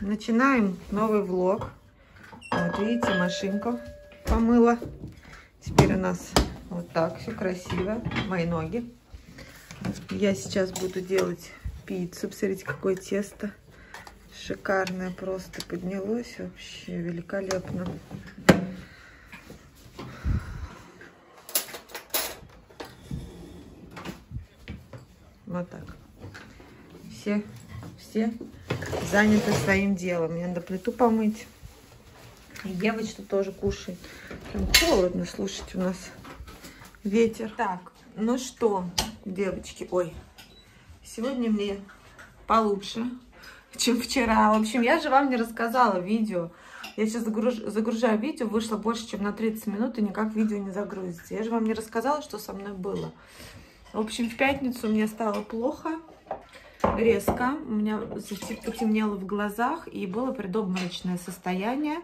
начинаем новый влог. Вот видите, машинку помыла. Теперь у нас вот так все красиво. Мои ноги. Я сейчас буду делать пиццу. Посмотрите, какое тесто. Шикарное просто поднялось. Вообще великолепно. Вот так. Все, все заняты своим делом. Мне надо плиту помыть. И девочка тоже кушает. Прям холодно, слушайте, у нас ветер. Так, ну что, девочки, ой, сегодня мне получше, чем вчера. В общем, я же вам не рассказала видео. Я сейчас загруж... загружаю видео, вышло больше, чем на 30 минут, и никак видео не загрузится. Я же вам не рассказала, что со мной было. В общем, в пятницу мне стало плохо, резко. У меня потемнело в глазах, и было предобморочное состояние.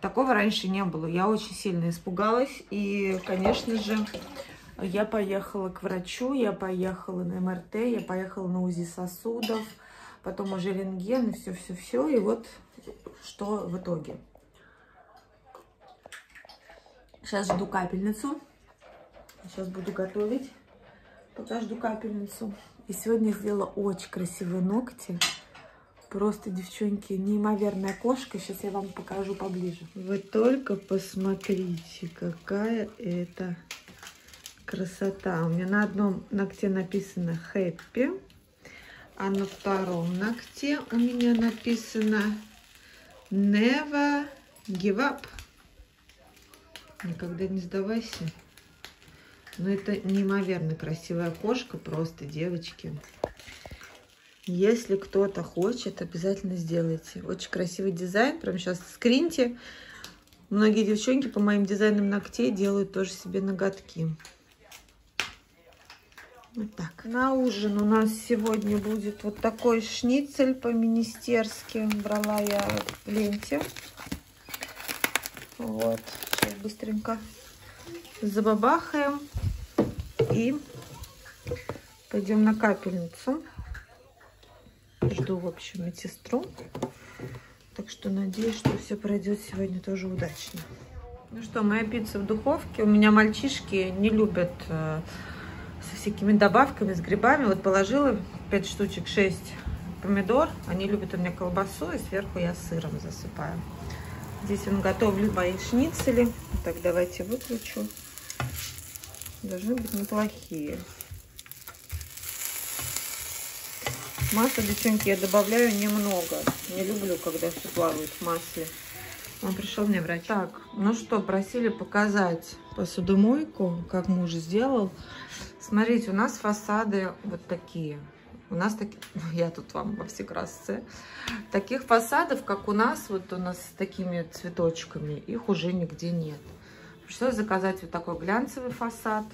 Такого раньше не было. Я очень сильно испугалась, и, конечно же, я поехала к врачу, я поехала на МРТ, я поехала на УЗИ сосудов, потом уже рентген, и все-все-все. И вот что в итоге. Сейчас жду капельницу. Сейчас буду готовить пока жду капельницу. И сегодня сделала очень красивые ногти. Просто, девчонки, неимоверная кошка. Сейчас я вам покажу поближе. Вы только посмотрите, какая это красота. У меня на одном ногте написано Happy, а на втором ногте у меня написано Never Give Up. Никогда не сдавайся. Ну, это неимоверно красивая кошка, просто, девочки. Если кто-то хочет, обязательно сделайте. Очень красивый дизайн. Прям сейчас скриньте. Многие девчонки по моим дизайнам ногтей делают тоже себе ноготки. Вот так. На ужин у нас сегодня будет вот такой шницель по-министерски. Брала я в ленте. Вот. Сейчас быстренько забабахаем и пойдем на капельницу. Жду, в общем, медсестру. Так что надеюсь, что все пройдет сегодня тоже удачно. Ну что, моя пицца в духовке. У меня мальчишки не любят э, со всякими добавками, с грибами. Вот положила 5 штучек, 6 помидор. Они любят у меня колбасу, и сверху я сыром засыпаю. Здесь он готовлю мои шницели. Так, давайте выключу должны быть неплохие. Масло, девчонки, я добавляю немного. Не люблю, когда все плавает в масле. Он пришел мне врач. Так, ну что, просили показать посудомойку, как муж сделал. Смотрите, у нас фасады вот такие. У нас такие, я тут вам во все красцы. Таких фасадов, как у нас, вот у нас с такими цветочками, их уже нигде нет. Пришлось заказать вот такой глянцевый фасад.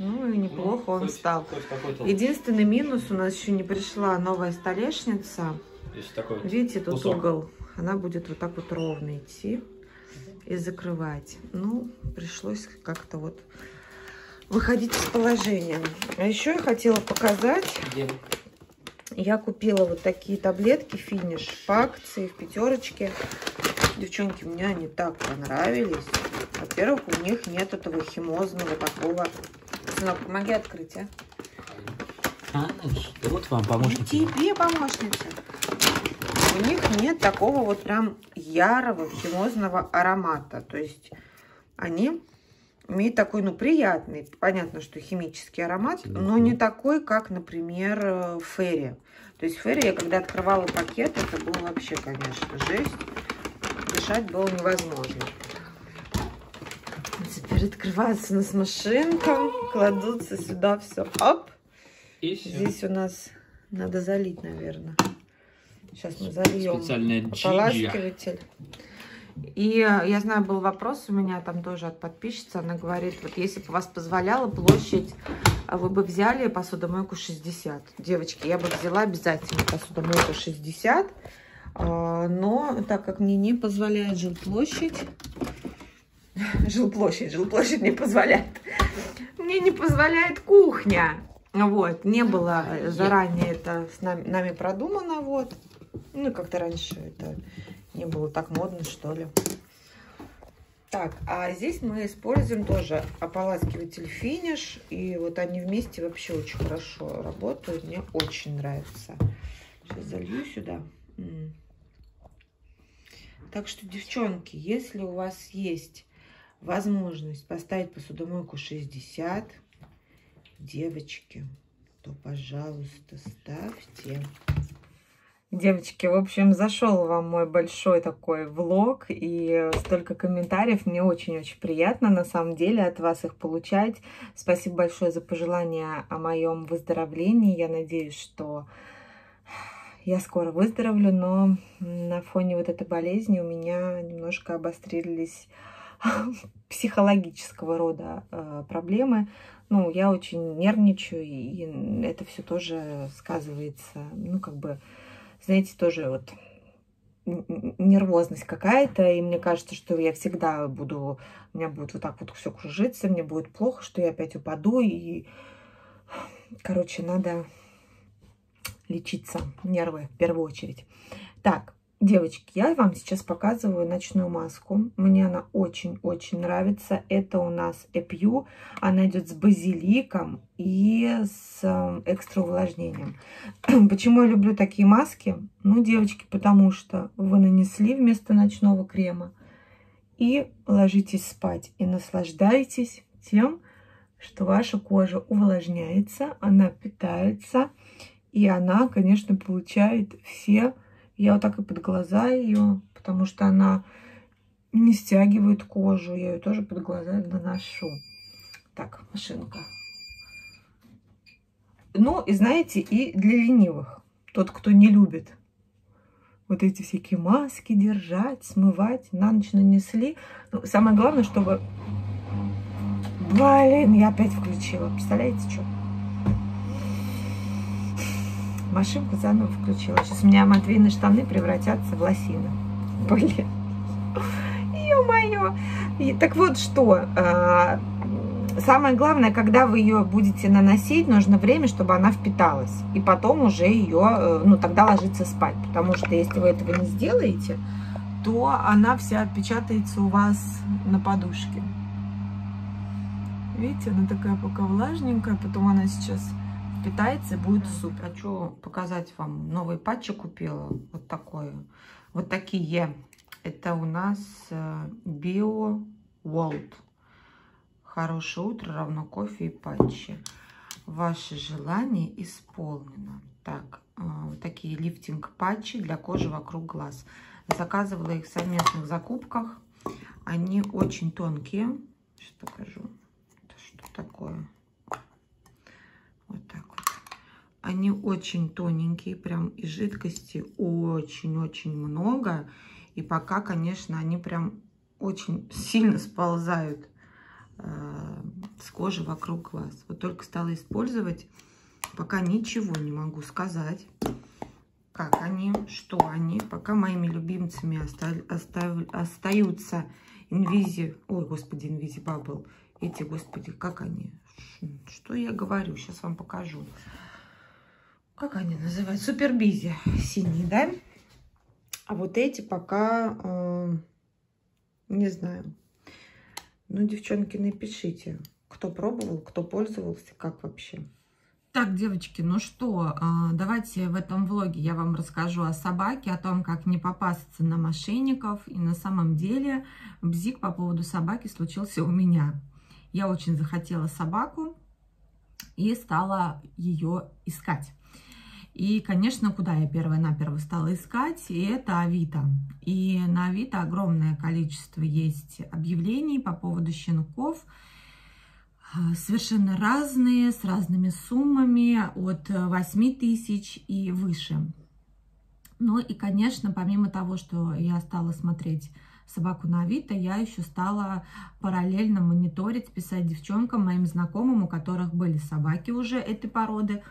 Ну и неплохо ну, он хоть, стал. Хоть Единственный минус, у нас еще не пришла новая столешница. Вот Видите, тут кусок. угол. Она будет вот так вот ровно идти и закрывать. Ну, пришлось как-то вот выходить из положения. А еще я хотела показать. Где? Я купила вот такие таблетки финиш по акции в пятерочке. Девчонки, мне они так понравились. Во-первых, у них нет этого химозного такого... Сынок, помоги открыть, а. А, да вот вам помощница. Тебе помощница. У них нет такого вот прям ярого химозного аромата. То есть они имеют такой, ну, приятный, понятно, что химический аромат, но не такой, как, например, Ферри. То есть Ферри я когда открывала пакет, это было вообще, конечно, жесть. Дышать было невозможно. Открывается у нас машинка, кладутся сюда все, оп. И все. Здесь у нас надо залить, наверное. Сейчас мы зальем ополаскиватель. И э, я знаю, был вопрос у меня там тоже от подписчицы. Она говорит, вот если бы вас позволяла площадь, а вы бы взяли посудомойку 60. Девочки, я бы взяла обязательно посудомойку 60. А, но так как мне не позволяет жилплощадь, жилплощадь, жилплощадь не позволяет, мне не позволяет кухня. Вот, не было заранее это с нами, нами продумано, вот. Ну, как-то раньше это не было так модно, что ли. Так, а здесь мы используем тоже ополаскиватель финиш. И вот они вместе вообще очень хорошо работают. Мне очень нравится. Сейчас залью сюда. Так что, девчонки, если у вас есть возможность поставить посудомойку 60, девочки, то, пожалуйста, ставьте. Девочки, в общем, зашел вам мой большой такой влог и столько комментариев. Мне очень-очень приятно, на самом деле, от вас их получать. Спасибо большое за пожелания о моем выздоровлении. Я надеюсь, что я скоро выздоровлю, но на фоне вот этой болезни у меня немножко обострились психологического рода э, проблемы. Ну, я очень нервничаю, и это все тоже сказывается, ну, как бы знаете, тоже вот нервозность какая-то, и мне кажется, что я всегда буду, у меня будет вот так вот все кружиться, мне будет плохо, что я опять упаду, и, короче, надо лечиться, нервы в первую очередь. Так, Девочки, я вам сейчас показываю ночную маску. Мне она очень-очень нравится. Это у нас Эпью. Она идет с базиликом и с эм, экстра увлажнением. Почему я люблю такие маски? Ну, девочки, потому что вы нанесли вместо ночного крема и ложитесь спать. И наслаждаетесь тем, что ваша кожа увлажняется, она питается. И она, конечно, получает все я вот так и под глаза ее, потому что она не стягивает кожу. Я ее тоже под глаза наношу. Так, машинка. Ну, и знаете, и для ленивых. Тот, кто не любит вот эти всякие маски держать, смывать, на ночь нанесли. Ну, самое главное, чтобы... Блин, я опять включила. Представляете, что? Машинку заново включила. Сейчас у меня матвейные штаны превратятся в лосины. Блин. Ё-моё. Так вот что. А, самое главное, когда вы ее будете наносить, нужно время, чтобы она впиталась. И потом уже ее, э, ну, тогда ложиться спать. Потому что если вы этого не сделаете, то она вся отпечатается у вас на подушке. Видите, она такая пока влажненькая, потом она сейчас впитается, будет супер. Хочу показать вам новый патчи купила. Вот такое. Вот такие. Это у нас Bio э, World. Хорошее утро равно кофе и патчи. Ваше желание исполнено. Так, э, вот такие лифтинг патчи для кожи вокруг глаз. Заказывала их в совместных закупках. Они очень тонкие. Сейчас покажу. Это что такое? Вот так вот. Они очень тоненькие, прям и жидкости очень-очень много. И пока, конечно, они прям очень сильно сползают э, с кожи вокруг глаз. Вот только стала использовать, пока ничего не могу сказать, как они, что они. Пока моими любимцами оста оста остаются Инвизи, ой, господи, Инвизи Бабл. Эти, господи, как они? Что я говорю? Сейчас вам покажу. Как они называют? Супербизи синий, да? А вот эти пока э, не знаю. Ну, девчонки, напишите, кто пробовал, кто пользовался, как вообще. Так, девочки, ну что, а, давайте в этом влоге я вам расскажу о собаке, о том, как не попасться на мошенников. И на самом деле бзик по поводу собаки случился у меня. Я очень захотела собаку и стала ее искать. И, конечно, куда я первое-наперво стала искать, и это Авито. И на Авито огромное количество есть объявлений по поводу щенков, а, совершенно разные, с разными суммами, от 8 тысяч и выше. Ну и, конечно, помимо того, что я стала смотреть собаку на Авито, я еще стала параллельно мониторить, писать девчонкам, моим знакомым, у которых были собаки уже этой породы,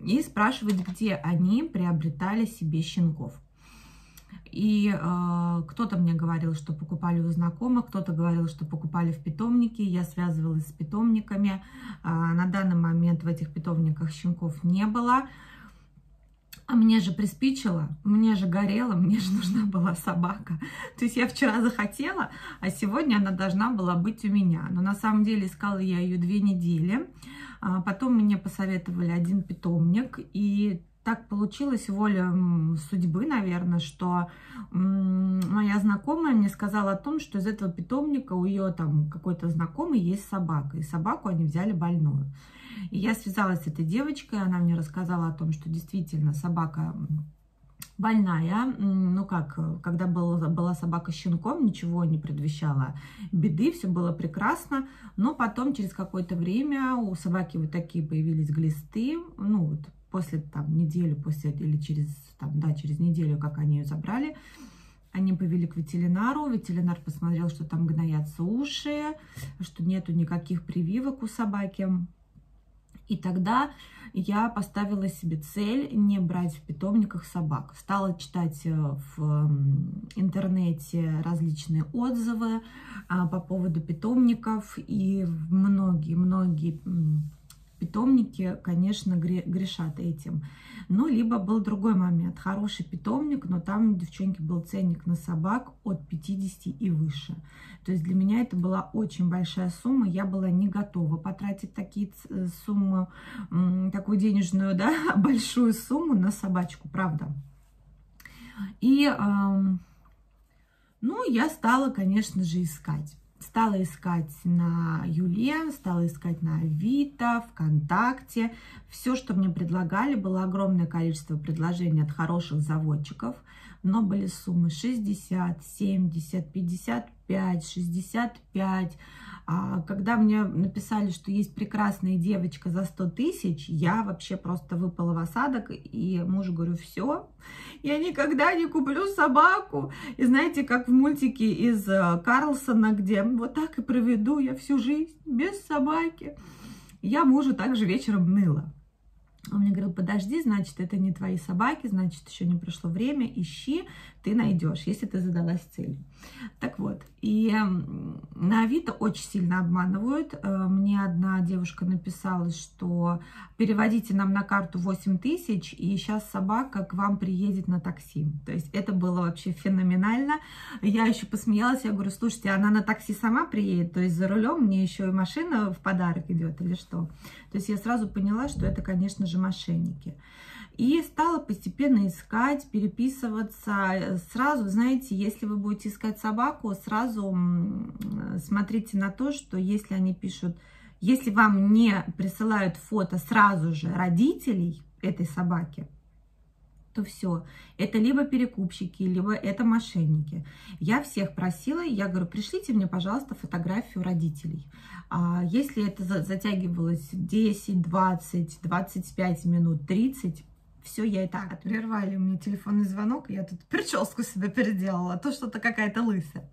и спрашивать, где они приобретали себе щенков. И э, кто-то мне говорил, что покупали у знакомых, кто-то говорил, что покупали в питомнике. Я связывалась с питомниками. Э, на данный момент в этих питомниках щенков не было. А мне же приспичило, мне же горело, мне же нужна была собака. То есть я вчера захотела, а сегодня она должна была быть у меня. Но на самом деле искала я ее две недели. А потом мне посоветовали один питомник, и так получилось, воля судьбы, наверное, что моя знакомая мне сказала о том, что из этого питомника у ее там какой-то знакомый есть собака, и собаку они взяли больную. И я связалась с этой девочкой, она мне рассказала о том, что действительно собака больная, ну как, когда была, была собака щенком, ничего не предвещало беды, все было прекрасно, но потом через какое-то время у собаки вот такие появились глисты, ну вот после там недели, после или через, там, да, через неделю, как они ее забрали, они повели к ветеринару, ветеринар посмотрел, что там гноятся уши, что нету никаких прививок у собаки, и тогда я поставила себе цель не брать в питомниках собак. Стала читать э, в интернете различные отзывы а, по поводу питомников. И многие-многие питомники, конечно, грешат этим. Ну, либо был другой момент. Хороший питомник, но там, девчонки, был ценник на собак от 50 и выше. То есть для меня это была очень большая сумма. Я была не готова потратить такие э, суммы, такую денежную, да, большую сумму на собачку, правда. И, ну, я стала, конечно же, искать. Стала искать на Юле, стала искать на Авито, ВКонтакте. Все, что мне предлагали, было огромное количество предложений от хороших заводчиков, но были суммы 60, 70, 55, 65. А когда мне написали, что есть прекрасная девочка за 100 тысяч, я вообще просто выпала в осадок, и мужу говорю, все, я никогда не куплю собаку. И знаете, как в мультике из э, Карлсона, где вот так и проведу я всю жизнь без собаки. Я мужу также вечером ныла. Он мне говорил, подожди, значит, это не твои собаки, значит, еще не пришло время, ищи, ты найдешь, если ты задалась целью. Так вот, и на Авито очень сильно обманывают. Э, мне одна девушка написала, что переводите нам на карту 8 тысяч, и сейчас собака к вам приедет на такси. То есть это было вообще феноменально. Я еще посмеялась, я говорю, слушайте, она на такси сама приедет, то есть за рулем мне еще и машина в подарок идет или что? То есть я сразу поняла, что это, конечно же, мошенники. И стала постепенно искать, переписываться. Сразу, знаете, если вы будете искать собаку, сразу смотрите на то, что если они пишут, если вам не присылают фото сразу же родителей этой собаки, то все. Это либо перекупщики, либо это мошенники. Я всех просила, я говорю, пришлите мне, пожалуйста, фотографию родителей. А если это затягивалось 10, 20, 25 минут, 30, все, я и так. Прервали мне телефонный звонок, я тут прическу себе переделала, то что-то какая-то лысая.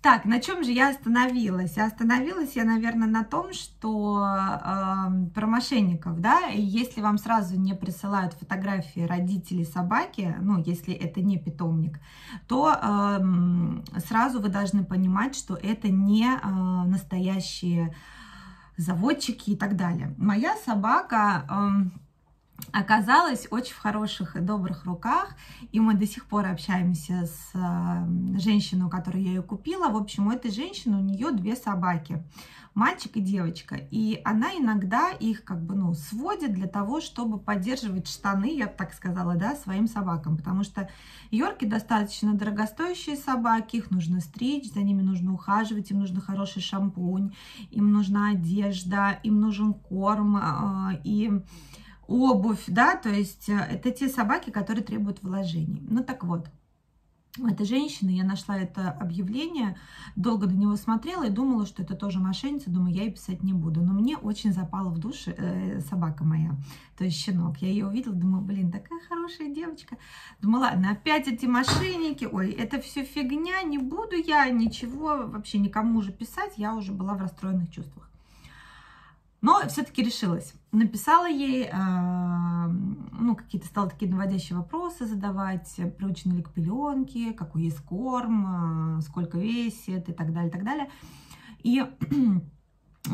Так, на чем же я остановилась? Остановилась я, наверное, на том, что э, про мошенников, да, и если вам сразу не присылают фотографии родителей собаки, ну, если это не питомник, то э, сразу вы должны понимать, что это не э, настоящие заводчики и так далее. Моя собака... Э, оказалась очень в хороших и добрых руках, и мы до сих пор общаемся с э, женщиной, у которой я ее купила. В общем, у этой женщины, у нее две собаки, мальчик и девочка, и она иногда их как бы, ну, сводит для того, чтобы поддерживать штаны, я бы так сказала, да, своим собакам, потому что Йорки достаточно дорогостоящие собаки, их нужно стричь, за ними нужно ухаживать, им нужно хороший шампунь, им нужна одежда, им нужен корм, э, и обувь, да, то есть э, это те собаки, которые требуют вложений. Ну так вот, этой женщины я нашла это объявление, долго на него смотрела и думала, что это тоже мошенница, думаю, я ей писать не буду. Но мне очень запала в душу э, собака моя, то есть щенок. Я ее увидела, думаю, блин, такая хорошая девочка. Думаю, ладно, опять эти мошенники, ой, это все фигня, не буду я ничего вообще никому уже писать, я уже была в расстроенных чувствах. Но все-таки решилась. Написала ей, э, ну, какие-то стала такие наводящие вопросы задавать, приучены ли к пеленке, какой есть корм, э, сколько весит и так далее, и так далее. И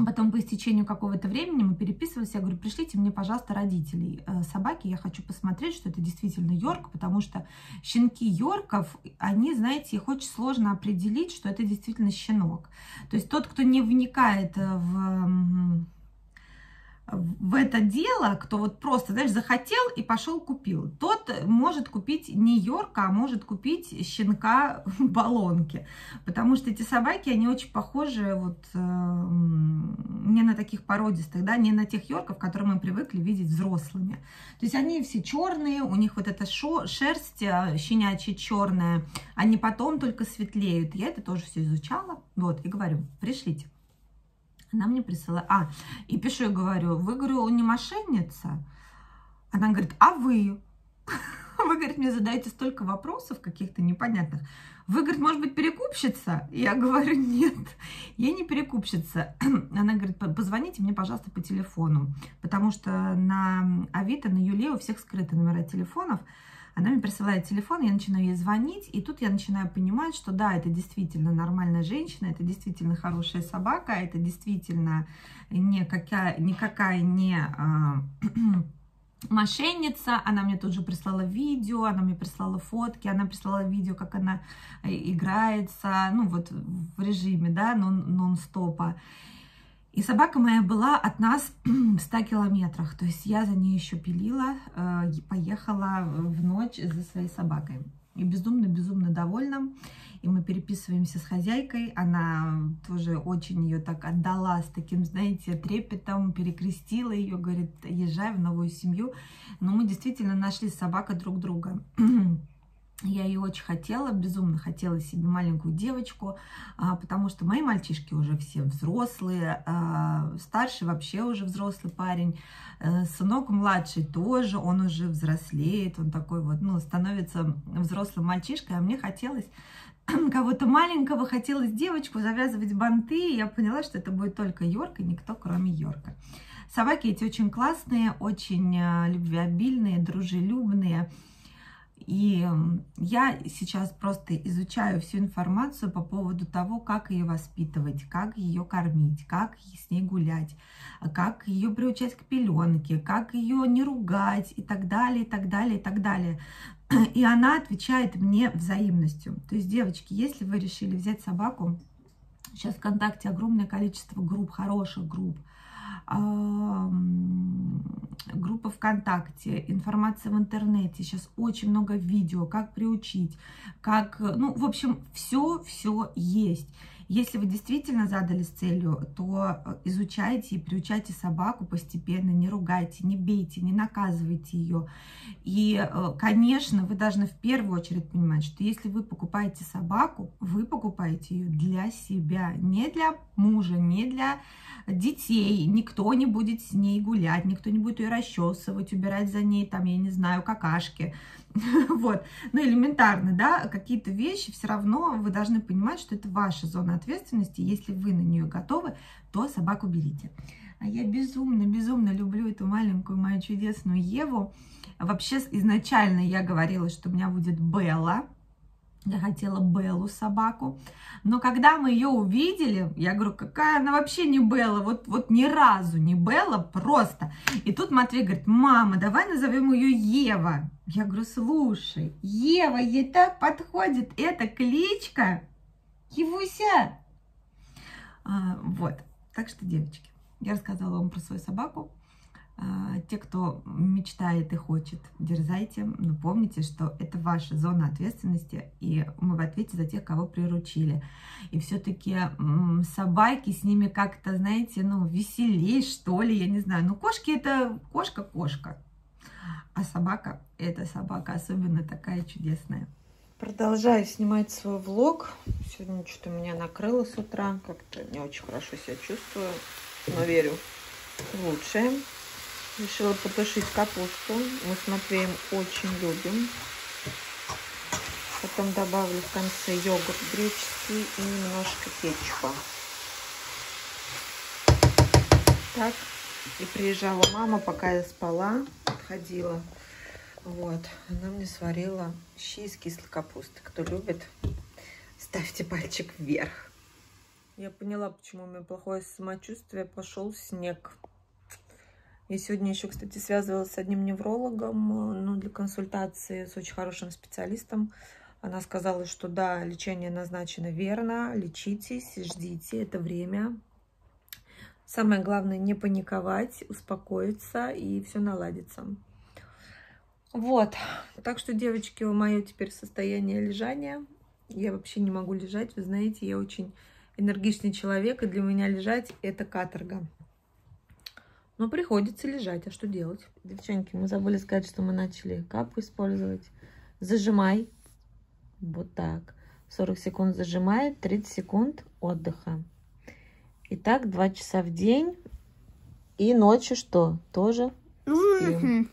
Потом по истечению какого-то времени мы переписывались, я говорю, пришлите мне, пожалуйста, родителей э, собаки, я хочу посмотреть, что это действительно Йорк, потому что щенки Йорков, они, знаете, их очень сложно определить, что это действительно щенок. То есть тот, кто не вникает в в это дело, кто вот просто, знаешь, захотел и пошел купил, тот может купить не Йорка, а может купить щенка баллонки. Потому что эти собаки, они очень похожи вот э, не на таких породистых, да, не на тех Йорков, которые мы привыкли видеть взрослыми. То есть они все черные, у них вот эта шо, шерсть э, щенячья черная, они потом только светлеют. Я это тоже все изучала, вот, и говорю, пришлите. Она мне присылает, а, и пишу, я говорю, вы, говорю, не мошенница? Она говорит, а вы? Вы, говорит, мне задаете столько вопросов каких-то непонятных. Вы, говорит, может быть, перекупщица? Я говорю, нет, я не перекупщица. Она говорит, позвоните мне, пожалуйста, по телефону, потому что на Авито, на Юле у всех скрыты номера телефонов. Она мне присылает телефон, я начинаю ей звонить, и тут я начинаю понимать, что да, это действительно нормальная женщина, это действительно хорошая собака, это действительно никакая, никакая не а, мошенница, она мне тут же прислала видео, она мне прислала фотки, она прислала видео, как она э, играется, ну вот в режиме, да, нон-стопа. И собака моя была от нас в 100 километрах. То есть я за ней еще пилила, э, поехала в ночь за своей собакой. И безумно-безумно довольна. И мы переписываемся с хозяйкой. Она тоже очень ее так отдала с таким, знаете, трепетом, перекрестила ее, говорит, езжай в новую семью. Но мы действительно нашли с собакой друг друга. Я ее очень хотела, безумно хотела себе маленькую девочку, а, потому что мои мальчишки уже все взрослые, а, старший вообще уже взрослый парень, э, сынок младший тоже, он уже взрослеет, он такой вот, ну, становится взрослым мальчишкой, а мне хотелось кого-то маленького, хотелось девочку, завязывать банты, и я поняла, что это будет только Йорк и никто, кроме Йорка. Собаки эти очень классные, очень э, любвеобильные, дружелюбные, и я сейчас просто изучаю всю информацию по поводу того, как ее воспитывать, как ее кормить, как с ней гулять, как ее приучать к пеленке, как ее не ругать и так далее, и так далее, и так далее. И она отвечает мне взаимностью. То есть, девочки, если вы решили взять собаку, сейчас ВКонтакте огромное количество групп, хороших групп, группа ВКонтакте, информация в интернете, сейчас очень много видео, как приучить, как, ну, в общем, все-все есть. Если вы действительно задались целью, то э, изучайте и приучайте собаку постепенно, не ругайте, не бейте, не наказывайте ее. И, э, конечно, вы должны в первую очередь понимать, что если вы покупаете собаку, вы покупаете ее для себя, не для мужа, не для детей, никто не будет с ней гулять, никто не будет ее расчесывать, убирать за ней, там, я не знаю, какашки. Вот, ну элементарно, да, какие-то вещи все равно вы должны понимать, что это ваша зона ответственности. Если вы на нее готовы, то собаку берите. А я безумно, безумно люблю эту маленькую мою чудесную Еву. Вообще изначально я говорила, что у меня будет Белла, я хотела Беллу собаку. Но когда мы ее увидели, я говорю, какая она вообще не Белла, вот, вот ни разу не Белла, просто. И тут Матвей говорит, мама, давай назовем ее Ева. Я говорю, слушай, Ева, ей так подходит эта кличка. Евуся. А, вот, так что, девочки, я рассказала вам про свою собаку. А, те, кто мечтает и хочет, дерзайте, но помните, что это ваша зона ответственности, и мы в ответе за тех, кого приручили. И все-таки собаки, с ними как-то, знаете, ну, веселей, что ли, я не знаю. Ну, кошки это кошка-кошка, а собака это собака, особенно такая чудесная. Продолжаю снимать свой влог. Сегодня что-то меня накрыло с утра, как-то не очень хорошо себя чувствую, но верю лучшее. Решила потушить капусту. Мы с Матвеем очень любим. Потом добавлю в конце йогурт греческий и немножко кетчупа. Так. И приезжала мама, пока я спала, отходила. Вот. Она мне сварила щи из кислой капусты. Кто любит, ставьте пальчик вверх. Я поняла, почему у меня плохое самочувствие. Пошел снег. Я сегодня еще, кстати, связывалась с одним неврологом, ну, для консультации с очень хорошим специалистом. Она сказала, что да, лечение назначено верно, лечитесь, ждите, это время. Самое главное не паниковать, успокоиться, и все наладится. Вот, так что, девочки, мое теперь состояние лежания. Я вообще не могу лежать, вы знаете, я очень энергичный человек, и для меня лежать это каторга. Но приходится лежать, а что делать? Девчонки, мы забыли сказать, что мы начали капу использовать. Зажимай. Вот так. 40 секунд зажимает, 30 секунд отдыха. Итак, 2 часа в день. И ночью что? Тоже спим.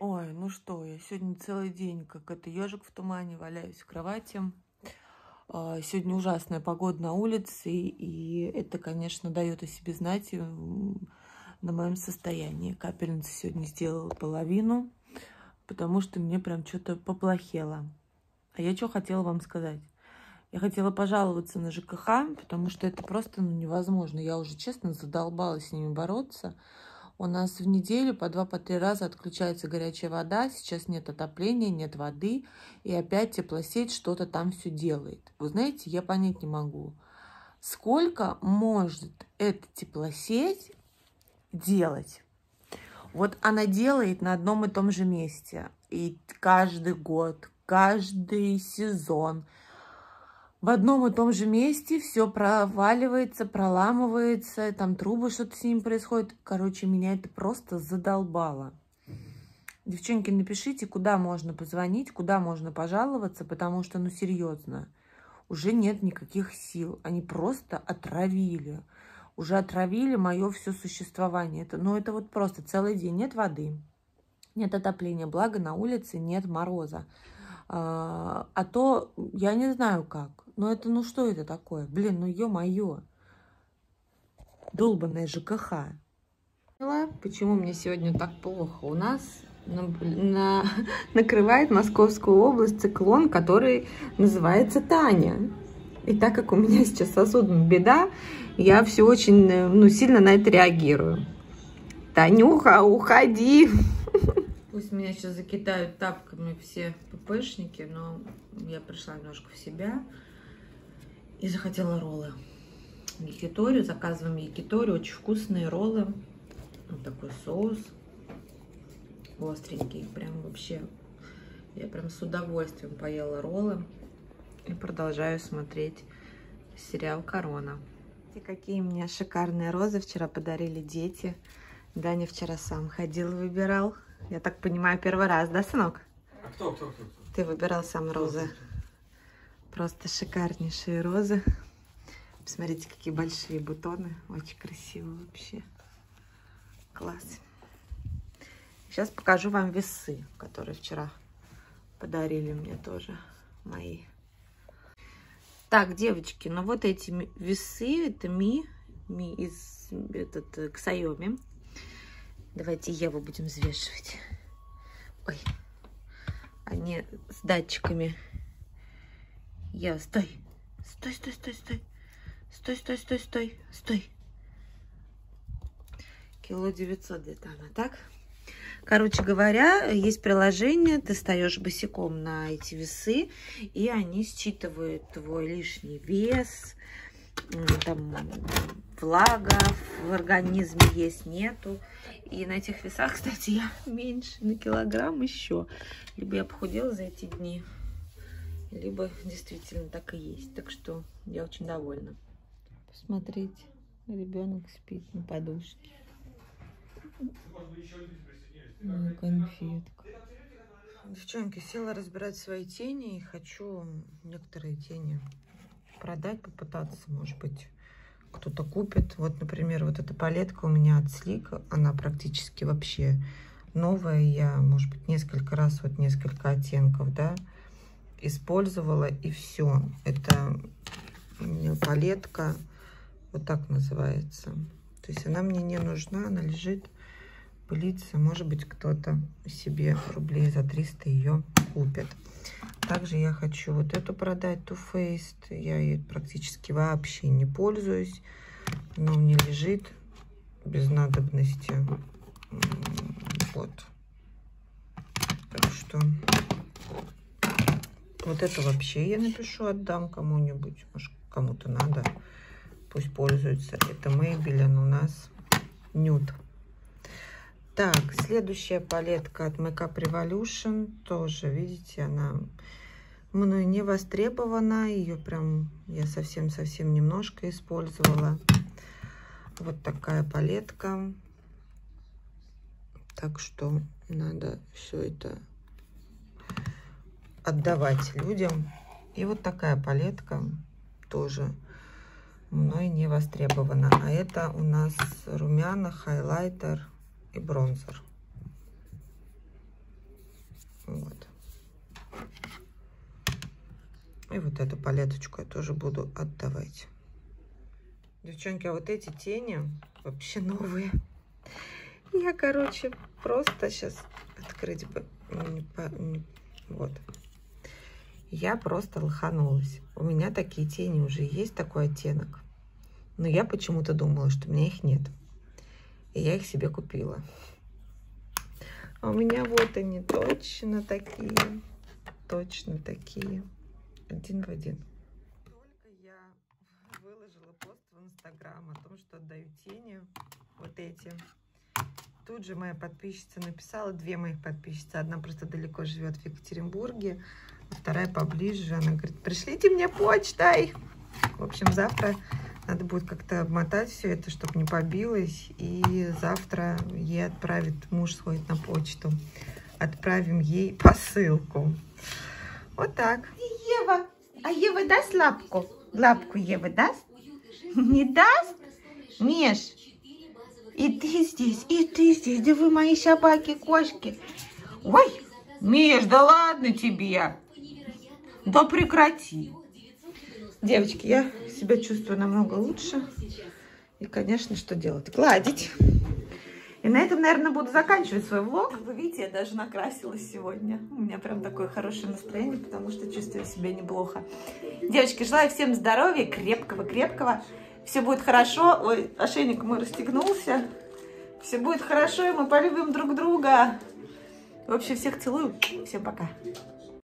Ой, ну что, я сегодня целый день, как это ежик в тумане, валяюсь в кровати. А, сегодня ужасная погода на улице, и это, конечно, дает о себе знать на моем состоянии. Капельница сегодня сделала половину, потому что мне прям что-то поплохело. А я что хотела вам сказать? Я хотела пожаловаться на ЖКХ, потому что это просто ну, невозможно. Я уже, честно, задолбалась с ними бороться. У нас в неделю по два, по три раза отключается горячая вода, сейчас нет отопления, нет воды, и опять теплосеть что-то там все делает. Вы знаете, я понять не могу, сколько может эта теплосеть делать. Вот она делает на одном и том же месте. И каждый год, каждый сезон – в одном и том же месте все проваливается, проламывается, там трубы что-то с ним происходит. Короче, меня это просто задолбало. Девчонки, напишите, куда можно позвонить, куда можно пожаловаться, потому что, ну, серьезно, уже нет никаких сил. Они просто отравили. Уже отравили мое все существование. Это, ну, это вот просто целый день. Нет воды, нет отопления. Благо на улице нет мороза. А, а то я не знаю как. Ну это, ну что это такое? Блин, ну ё-моё. Долбанная ЖКХ. Почему мне сегодня так плохо? У нас на, на, накрывает Московскую область циклон, который называется Таня. И так как у меня сейчас сосудом беда, я все очень ну, сильно на это реагирую. Танюха, уходи! Пусть меня сейчас закидают тапками все ППшники, но я пришла немножко в себя и захотела роллы. Якитори, заказываем якитори, очень вкусные роллы. Вот такой соус остренький, прям вообще. Я прям с удовольствием поела роллы и продолжаю смотреть сериал «Корона». И какие мне шикарные розы вчера подарили дети. Даня вчера сам ходил выбирал. Я так понимаю, первый раз, да, сынок? А кто, кто, кто? кто? Ты выбирал сам розы. Просто шикарнейшие розы. Посмотрите, какие большие бутоны. Очень красиво вообще. Класс. Сейчас покажу вам весы, которые вчера подарили мне тоже мои. Так, девочки, ну вот эти весы, это Ми, Ми из этот э, Xiaomi. Давайте Еву будем взвешивать. Ой, они с датчиками я, стой. Стой, стой, стой, стой. Стой, стой, стой, стой, стой. Кило 900 где-то она, так? Короче говоря, есть приложение, ты встаешь босиком на эти весы, и они считывают твой лишний вес, там влага в организме есть, нету. И на этих весах, кстати, я меньше на килограмм еще. Либо я похудела за эти дни, либо действительно так и есть. Так что я очень довольна. Посмотрите, ребенок спит на подушке. Ну, конфетка. Девчонки, села разбирать свои тени и хочу некоторые тени продать, попытаться, может быть, кто-то купит. Вот, например, вот эта палетка у меня от Sleek, она практически вообще новая. Я, может быть, несколько раз, вот несколько оттенков, да, использовала и все. Это палетка, вот так называется. То есть она мне не нужна, она лежит, пылится. Может быть, кто-то себе рублей за 300 ее купит. Также я хочу вот эту продать, Too Faced. Я ей практически вообще не пользуюсь. У меня лежит без надобности. Вот. Так что вот это вообще я напишу, отдам кому-нибудь. Может, кому-то надо. Пусть пользуется. Это Maybelline у нас нюд. Так, следующая палетка от Makeup Revolution. Тоже, видите, она мной не востребована. Ее прям я совсем-совсем немножко использовала. Вот такая палетка. Так что надо все это отдавать людям. И вот такая палетка тоже мной не востребована. А это у нас румяна, хайлайтер и бронзер. Вот. И вот эту палеточку я тоже буду отдавать. Девчонки, а вот эти тени вообще новые. Я, короче, просто сейчас открыть бы. Вот. Я просто лоханулась. У меня такие тени уже есть, такой оттенок. Но я почему-то думала, что у меня их нет. И я их себе купила. А у меня вот они, точно такие. Точно такие. Один в один. Только я выложила пост в Инстаграм о том, что отдаю тени. Вот эти. Тут же моя подписчица написала, две моих подписчицы. Одна просто далеко живет в Екатеринбурге, а вторая поближе. Она говорит, пришлите мне почтой. В общем, завтра надо будет как-то обмотать все это, чтобы не побилось. И завтра ей отправит, муж сходит на почту. Отправим ей посылку. Вот так. Ева, а Ева даст лапку? Лапку Ева даст? Не даст? Миш, и ты здесь, и ты здесь. Да вы мои собаки, кошки. Ой, Миш, да ладно тебе. Да прекрати. Девочки, я себя чувствую намного лучше. И, конечно, что делать? Гладить. И на этом, наверное, буду заканчивать свой влог. Вы видите, я даже накрасилась сегодня. У меня прям такое хорошее настроение, потому что чувствую себя неплохо. Девочки, желаю всем здоровья, крепкого-крепкого. Все будет хорошо. Ой, ошейник мой расстегнулся. Все будет хорошо, и мы полюбим друг друга. В общем, всех целую. Всем пока.